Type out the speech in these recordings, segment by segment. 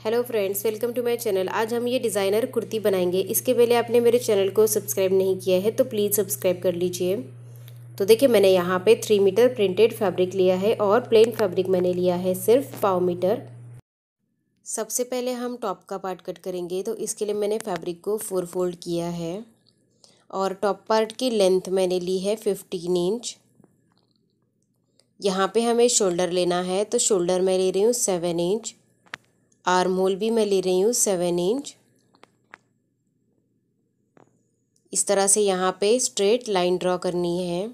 Hello friends welcome to my channel आज हम ये डिज़ाइनर कुर्ती बनाएँगे। इसके पहले आपने मेरे चैनल को सब्सक्राइब नहीं किया है तो प्लीज़ सब्सक्राइब कर लीजिए। तो देखिए, मैंने यहाँ पे थ्री मीटर प्रिंटेड फैब्रिक लिया है और प्लेन फैब्रिक मैंने लिया है सिर्फ़ पाव मीटर सबसे पहले हम टॉप का पार्ट कट करेंगे तो इसके लिए मैंने फैब्रिक को फोर फोल्ड किया है। और टॉप पार्ट की लेंथ मैंने ली है फिफ्टीन इंच यहाँ पे हमें शोल्डर लेना है तो शोल्डर मैं ले रही हूँ सेवन इंच आर्म होल भी मैं ले रही हूँ सेवन इंच। इस तरह से यहाँ पे स्ट्रेट लाइन ड्रॉ करनी है।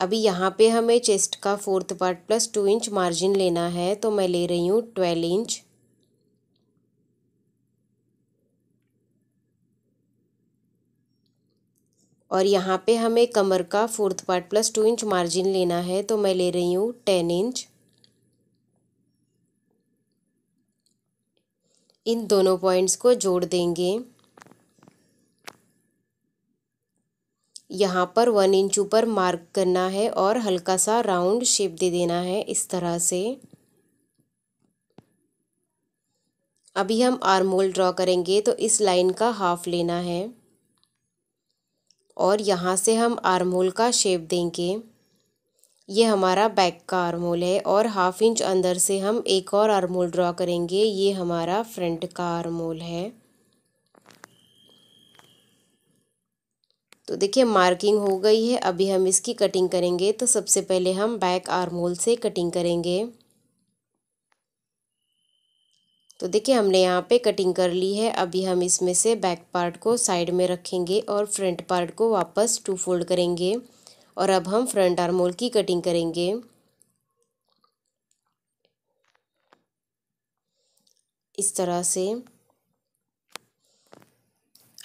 अभी यहाँ पे हमें चेस्ट का fourth part plus two inch margin लेना है तो मैं ले रही हूँ ट्वेल्व इंच। और यहाँ पे हमें कमर का fourth part plus two inch margin लेना है तो मैं ले रही हूँ टेन इंच। इन दोनों पॉइंट्स को जोड़ देंगे। यहाँ पर वन इंच ऊपर मार्क करना है और हल्का सा राउंड शेप दे देना है इस तरह से। अभी हम आर्म होल ड्रॉ करेंगे तो इस लाइन का हाफ़ लेना है। और यहाँ से हम आर्म होल का शेप देंगे। ये हमारा बैक का आर्मोल है और हाफ़ इंच अंदर से हम एक और आर्मोल ड्रॉ करेंगे। ये हमारा फ्रंट का आर्मोल है। तो देखिए मार्किंग हो गई है। अभी हम इसकी कटिंग करेंगे। तो सबसे पहले हम बैक आर्मोल से कटिंग करेंगे। तो देखिए, हमने यहाँ पे कटिंग कर ली है। अभी हम इसमें से बैक पार्ट को साइड में रखेंगे और फ्रंट पार्ट को वापस टू फोल्ड करेंगे। और अब हम फ्रंट आर्मोल की कटिंग करेंगे। इस तरह से।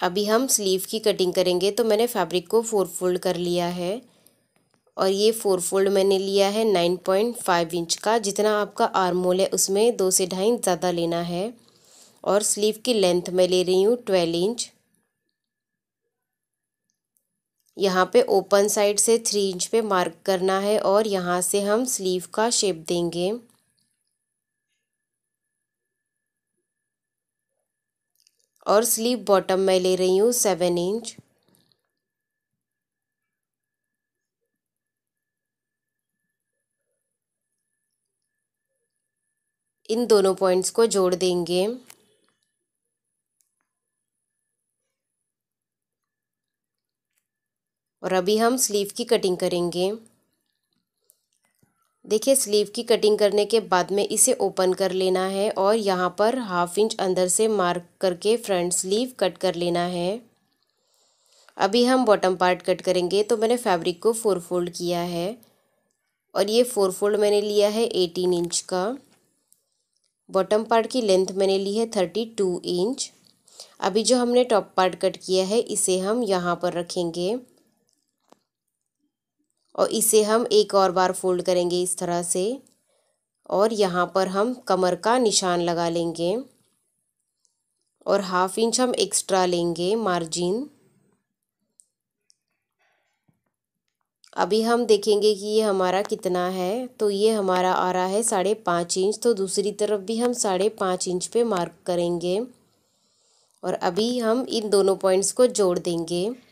अभी हम स्लीव की कटिंग करेंगे तो मैंने फैब्रिक को फोर फोल्ड कर लिया है। और ये फोर फोल्ड मैंने लिया है नाइन पॉइंट फाइव इंच का, जितना आपका आर्मोल है, उसमें दो से ढाई इंच ज़्यादा लेना है। और स्लीव की लेंथ मैं ले रही हूँ ट्वेल्व इंच यहाँ पे ओपन साइड से थ्री इंच पे मार्क करना है और यहाँ से हम स्लीव का शेप देंगे। और स्लीव बॉटम मैं ले रही हूँ सेवन इंच इन दोनों पॉइंट्स को जोड़ देंगे। और अभी हम स्लीव की कटिंग करेंगे। देखिए स्लीव की कटिंग करने के बाद में इसे ओपन कर लेना है और यहाँ पर हाफ़ इंच अंदर से मार्क करके फ्रंट स्लीव कट कर लेना है। अभी हम बॉटम पार्ट कट करेंगे तो मैंने फैब्रिक को फोर फोल्ड किया है और ये फोर फोल्ड मैंने लिया है एटीन इंच का। बॉटम पार्ट की लेंथ मैंने ली है थर्टी टू इंच अभी जो हमने टॉप पार्ट कट किया है, इसे हम यहाँ पर रखेंगे। और इसे हम एक और बार फोल्ड करेंगे इस तरह से। और यहाँ पर हम कमर का निशान लगा लेंगे। और हाफ़ इंच हम एक्स्ट्रा लेंगे मार्जिन। अभी हम देखेंगे कि ये हमारा कितना है। तो ये हमारा आ रहा है साढ़े पाँच इंच। तो दूसरी तरफ़ भी हम साढ़े पाँच इंच पे मार्क करेंगे। और अभी हम इन दोनों पॉइंट्स को जोड़ देंगे।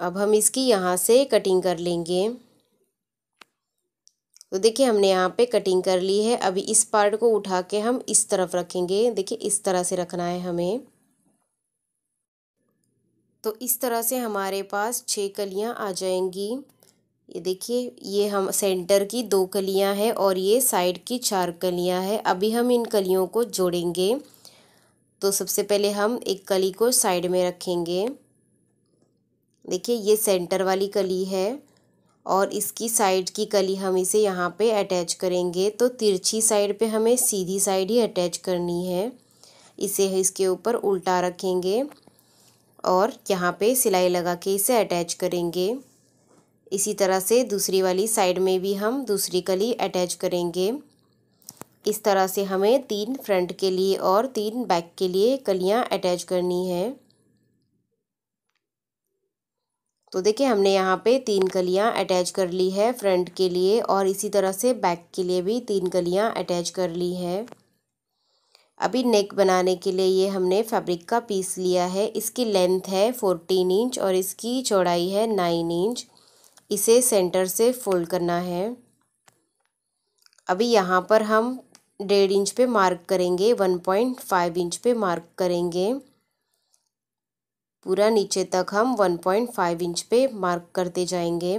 अब हम इसकी यहाँ से कटिंग कर लेंगे। तो देखिए, हमने यहाँ पे कटिंग कर ली है। अभी इस पार्ट को उठा के हम इस तरफ़ रखेंगे। देखिए, इस तरह से रखना है हमें। तो इस तरह से हमारे पास छः कलियाँ आ जाएँगी। ये देखिए, ये हम सेंटर की दो कलियाँ हैं और ये साइड की चार कलियाँ हैं। अभी हम इन कलियों को जोड़ेंगे। तो सबसे पहले हम एक कली को साइड में रखेंगे। देखिए, ये सेंटर वाली कली है और इसकी साइड की कली हम इसे यहाँ पे अटैच करेंगे। तो तिरछी साइड पे हमें सीधी साइड ही अटैच करनी है। इसे इसके ऊपर उल्टा रखेंगे और यहाँ पे सिलाई लगा के इसे अटैच करेंगे। इसी तरह से दूसरी वाली साइड में भी हम दूसरी कली अटैच करेंगे। इस तरह से हमें तीन फ्रंट के लिए और तीन बैक के लिए कलियाँ अटैच करनी है। तो देखिए, हमने यहाँ पे तीन कलियाँ अटैच कर ली है फ्रंट के लिए और इसी तरह से बैक के लिए भी तीन कलियाँ अटैच कर ली है। अभी नेक बनाने के लिए ये हमने फैब्रिक का पीस लिया है। इसकी लेंथ है फोर्टीन इंच और इसकी चौड़ाई है नाइन इंच इसे सेंटर से फोल्ड करना है। अभी यहाँ पर हम डेढ़ इंच पे मार्क करेंगे वन पॉइंट फाइव इंच पे मार्क करेंगे। पूरा नीचे तक हम वन पॉइंट फाइव इंच पे मार्क करते जाएँगे।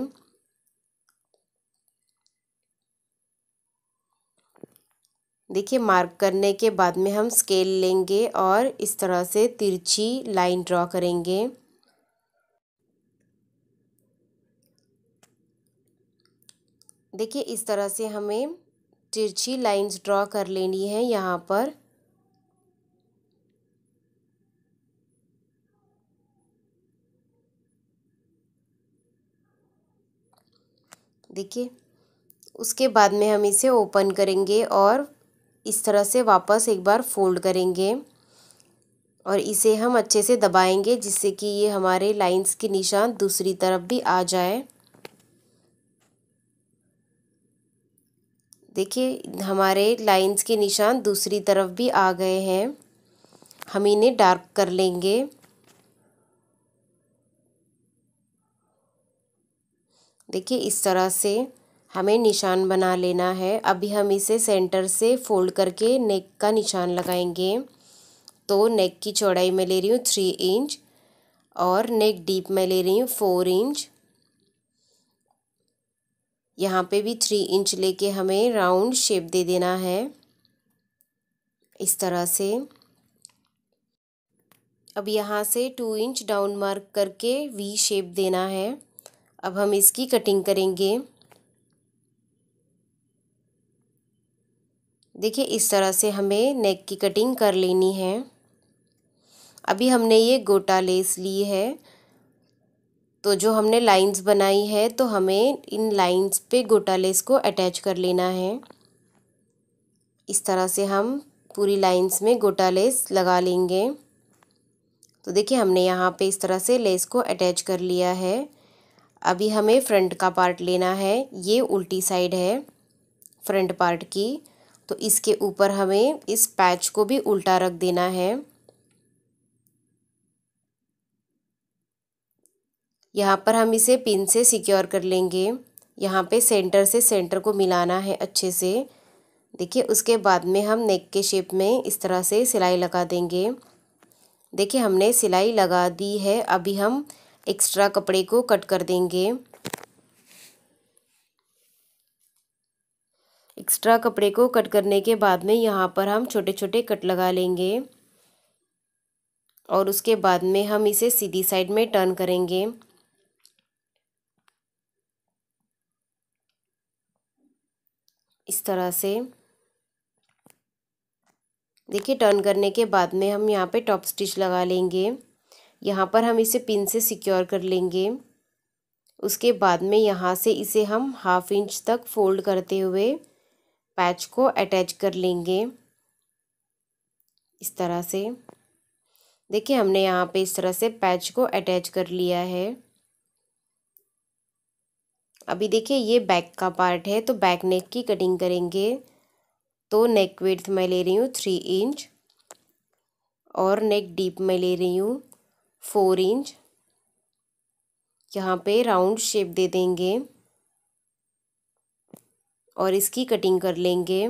देखिए, मार्क करने के बाद में हम स्केल लेंगे और इस तरह से तिरछी लाइन ड्रॉ करेंगे। देखिए, इस तरह से हमें तिरछी लाइंस ड्रॉ कर लेनी है यहाँ पर। देखिए, उसके बाद में हम इसे ओपन करेंगे और इस तरह से वापस एक बार फोल्ड करेंगे। और इसे हम अच्छे से दबाएँगे जिससे कि ये हमारे लाइंस के निशान दूसरी तरफ़ भी आ जाए। देखिए, हमारे लाइंस के निशान दूसरी तरफ़ भी आ गए हैं। हम इन्हें डार्क कर लेंगे। देखिए, इस तरह से हमें निशान बना लेना है। अभी हम इसे सेंटर से फोल्ड करके नेक का निशान लगाएँगे। तो नेक की चौड़ाई मैं ले रही हूँ थ्री इंच और नेक डीप मैं ले रही हूँ फोर इंच यहाँ पे भी थ्री इंच लेके हमें राउंड शेप दे देना है। इस तरह से। अब यहाँ से टू इंच डाउन मार्क करके वी शेप देना है। अब हम इसकी कटिंग करेंगे। देखिए, इस तरह से हमें नेक की कटिंग कर लेनी है। अभी हमने ये गोटा लेस ली है। तो जो हमने लाइंस बनाई है तो हमें इन लाइंस पे गोटा लेस को अटैच कर लेना है। इस तरह से हम पूरी लाइंस में गोटा लेस लगा लेंगे। तो देखिए, हमने यहाँ पे इस तरह से लेस को अटैच कर लिया है। अभी हमें फ्रंट का पार्ट लेना है। ये उल्टी साइड है फ्रंट पार्ट की। तो इसके ऊपर हमें इस पैच को भी उल्टा रख देना है। यहाँ पर हम इसे पिन से सिक्योर कर लेंगे। यहाँ पे सेंटर से सेंटर को मिलाना है अच्छे से। देखिए, उसके बाद में हम नेक के शेप में इस तरह से सिलाई लगा देंगे। देखिए, हमने सिलाई लगा दी है। अभी हम एक्स्ट्रा कपड़े को कट कर देंगे। एक्स्ट्रा कपड़े को कट करने के बाद में यहाँ पर हम छोटे छोटे कट लगा लेंगे। और उसके बाद में हम इसे सीधी साइड में टर्न करेंगे। इस तरह से। देखिए टर्न करने के बाद में हम यहाँ पे टॉप स्टिच लगा लेंगे। यहाँ पर हम इसे पिन से सिक्योर कर लेंगे। उसके बाद में यहाँ से इसे हम हाफ़ इंच तक फोल्ड करते हुए पैच को अटैच कर लेंगे। इस तरह से। देखिए, हमने यहाँ पे इस तरह से पैच को अटैच कर लिया है। अभी देखिए, ये बैक का पार्ट है तो बैक नेक की कटिंग करेंगे। तो नेक विड्थ मैं ले रही हूँ थ्री इंच और नेक डीप मैं ले रही हूँ। Four inch. यहाँ पे राउंड शेप दे देंगे। और इसकी कटिंग कर लेंगे।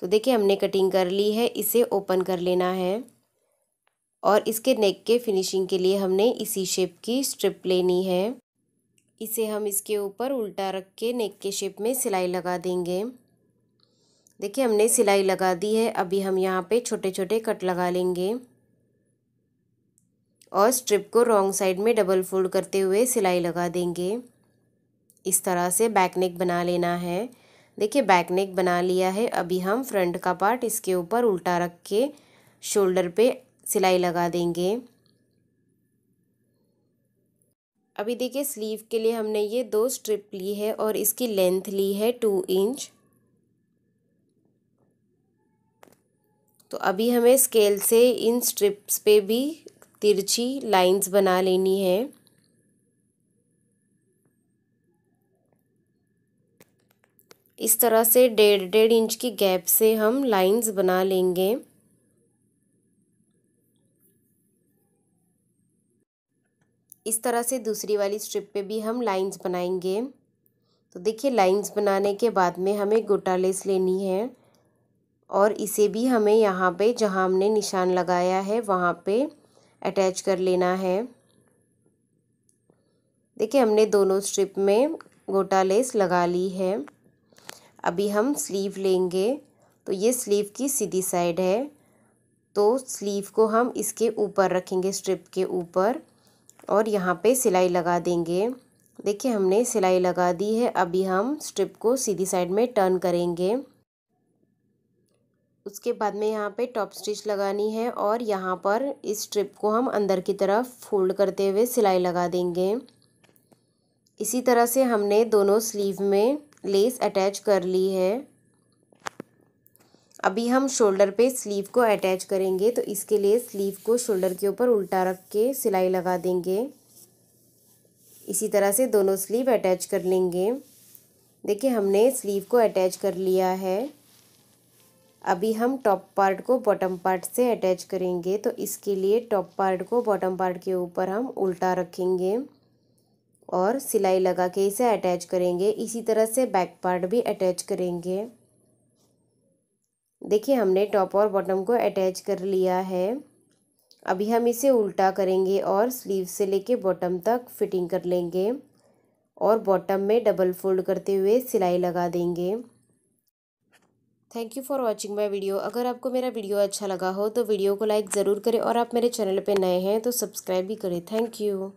तो देखिए, हमने कटिंग कर ली है, इसे ओपन कर लेना है। और इसके नेक के फिनिशिंग के लिए हमने इसी शेप की स्ट्रिप लेनी है। इसे हम इसके ऊपर उल्टा रख के नेक के शेप में सिलाई लगा देंगे। देखिए, हमने सिलाई लगा दी है। अभी हम यहाँ पे छोटे छोटे कट लगा लेंगे। और स्ट्रिप को रॉन्ग साइड में डबल फोल्ड करते हुए सिलाई लगा देंगे। इस तरह से बैक नेक बना लेना है। देखिए बैक नेक बना लिया है। अभी हम फ्रंट का पार्ट इसके ऊपर उल्टा रख के शोल्डर पे सिलाई लगा देंगे। अभी देखिए स्लीव के लिए हमने ये दो स्ट्रिप ली है और इसकी लेंथ ली है टू इंच तो अभी हमें स्केल से इन स्ट्रिप्स पे भी तिरछी लाइंस बना लेनी है। इस तरह से डेढ़ डेढ़ इंच की गैप से हम लाइंस बना लेंगे। इस तरह से दूसरी वाली स्ट्रिप पे भी हम लाइंस बनाएँगे। तो देखिए, लाइंस बनाने के बाद में हमें गोटा लेस लेनी है और इसे भी हमें यहाँ पे, जहाँ हमने निशान लगाया है, वहाँ पे अटैच कर लेना है। देखिए, हमने दोनों स्ट्रिप में गोटा लेस लगा ली है। अभी हम स्लीव लेंगे। तो ये स्लीव की सीधी साइड है। तो स्लीव को हम इसके ऊपर रखेंगे, स्ट्रिप के ऊपर। और यहाँ पे सिलाई लगा देंगे। देखिए, हमने सिलाई लगा दी है। अभी हम स्ट्रिप को सीधी साइड में टर्न करेंगे। उसके बाद में यहाँ पे टॉप स्टिच लगानी है और यहाँ पर इस स्ट्रिप को हम अंदर की तरफ़ फोल्ड करते हुए सिलाई लगा देंगे। इसी तरह से हमने दोनों स्लीव में लेस अटैच कर ली है। अभी हम शोल्डर पे स्लीव को अटैच करेंगे तो इसके लिए स्लीव को शोल्डर के ऊपर उल्टा रख के सिलाई लगा देंगे। इसी तरह से दोनों स्लीव अटैच कर लेंगे। देखिए हमने स्लीव को अटैच कर लिया है। अभी हम टॉप पार्ट को बॉटम पार्ट से अटैच करेंगे तो इसके लिए टॉप पार्ट को बॉटम पार्ट के ऊपर हम उल्टा रखेंगे और सिलाई लगा के इसे अटैच करेंगे। इसी तरह से बैक पार्ट भी अटैच करेंगे। देखिए, हमने टॉप और बॉटम को अटैच कर लिया है। अभी हम इसे उल्टा करेंगे और स्लीव से लेके बॉटम तक फिटिंग कर लेंगे और बॉटम में डबल फोल्ड करते हुए सिलाई लगा देंगे। Thank you for watching my video अगर आपको मेरा वीडियो अच्छा लगा हो तो वीडियो को लाइक ज़रूर करें और आप मेरे चैनल पर नए हैं तो सब्सक्राइब भी करें. Thank you